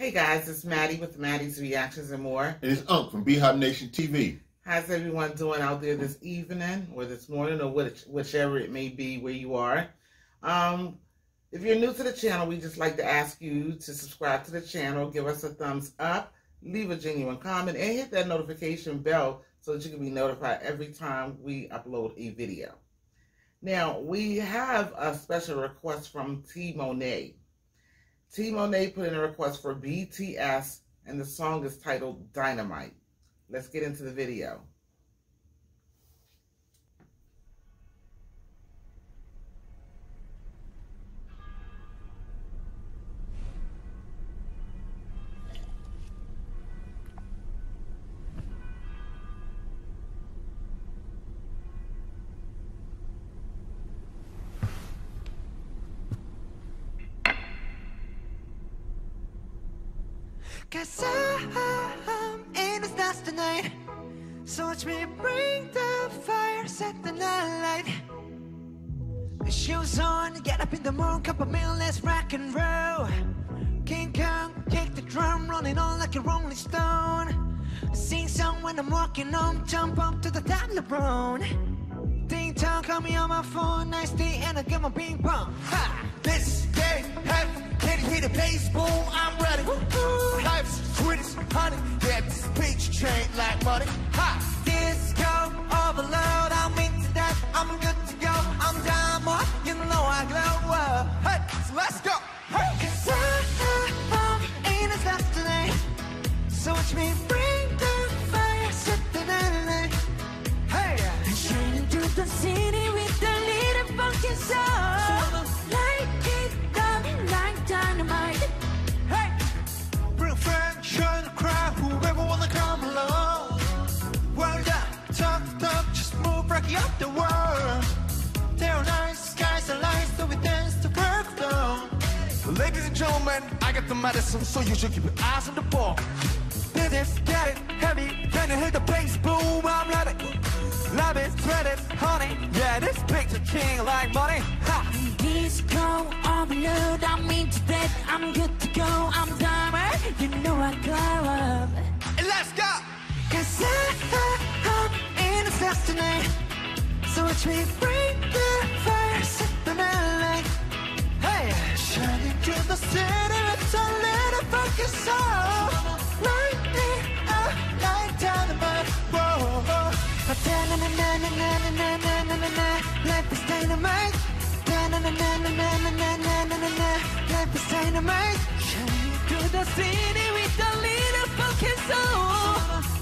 Hey guys, it's Mattie with Mattie's Reactions and More. And it's Unc from Beehive Nation TV. How's everyone doing out there this evening or this morning or which, whichever it may be where you are? Um, if you're new to the channel, we just like to ask you to subscribe to the channel, give us a thumbs up, leave a genuine comment, and hit that notification bell so that you can be notified every time we upload a video. Now, we have a special request from T. Monae. T. Monae put in a request for BTS, and the song is titled Dynamite. Let's get into the video. Cause I'm in this dance tonight. So watch me bring the fire, set the night light. Shoes on, get up in the morning, cup of milk, let's rock and roll. King Kong, kick the drum, rolling on like a rolling stone. Sing song when I'm walking home, jump up to the top, LeBron Ding dong, call me on my phone, nice day, and I get my ping pong. Ha! This day, have, can you hear the bass the city with a little funky soul Light it up like dynamite Hey! Bring a friend, join the crowd, whoever wanna come along World up, talk, talk, just move, rocky up the world There are nice skies and lights, so we dance to break down Ladies and gentlemen, I got the medicine, so you should keep your eyes on the ball. Did it, get it, heavy, Then you hear the bass boom, I'm ready. Love is spread it, honey. Yeah, this picture king like money. Ha! Disco overload, I'm into that, I'm good to go, I'm diamond, you know I glow up let's go! Cause I, I'm in the fast tonight So watch me bring the fire, set the night Hey! Shining through the city with a little funky soul Life is dynamite Da-na-na-na-na-na-na-na-na-na Life is dynamite Shining through the city with a little funky soul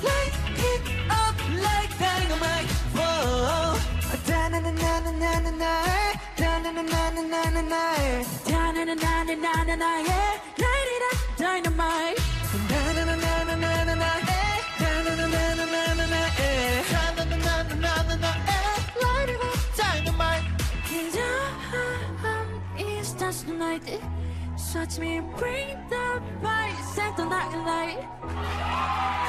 Light it up like dynamite Whoa Da-na-na-na-na-na-na Da-na-na-na-na-na-na Da-na-na-na-na-na-na yeah Light it up dynamite tonight Touch me, bring the fire, set the night light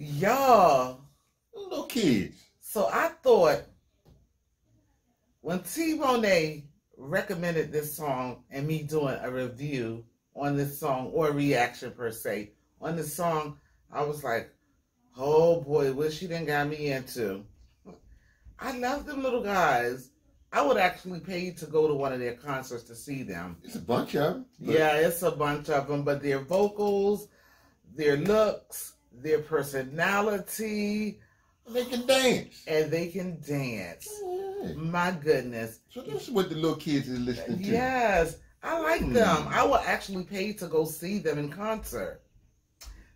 Y'all, Little kids. so I thought when T. Monae recommended this song and me doing a review on this song or reaction per se on this song, I was like, oh boy, what she done got me into. I love them little guys. I would actually pay to go to one of their concerts to see them. It's a bunch of them. Yeah, it's a bunch of them, but their vocals, their looks, their personality, They can dance. and they can dance. Yeah. My goodness. So this is what the little kids is listening to. Yes. I like Hmm. them. I will actually pay to go see them in concert.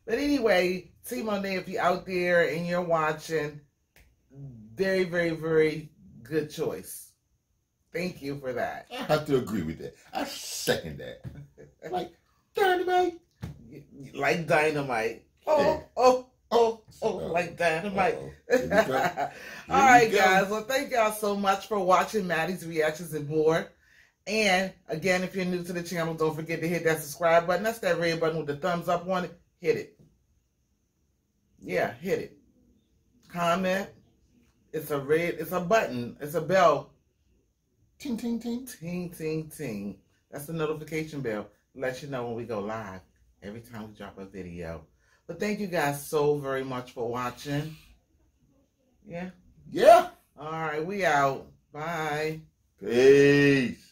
But anyway, T Monae, if you're out there and you're watching, very, very, very good choice. Thank you for that. I have to agree with that. I second that. Like, dynamite. Like dynamite. Oh, oh, oh, oh, oh, Uh-oh. like that. We go. All right, guys. Well, thank y'all so much for watching Mattie's reactions and more. And again, if you're new to the channel, don't forget to hit that subscribe button. That's that red button with the thumbs up on it. Hit it. Yeah, hit it. Comment. It's a red. It's a button. It's a bell. Ting, ting, ting. Ting, ting, ting. That's the notification bell. Let you know when we go live every time we drop a video. But thank you guys so very much for watching. Yeah. Yeah. All right, we out. Bye. Peace.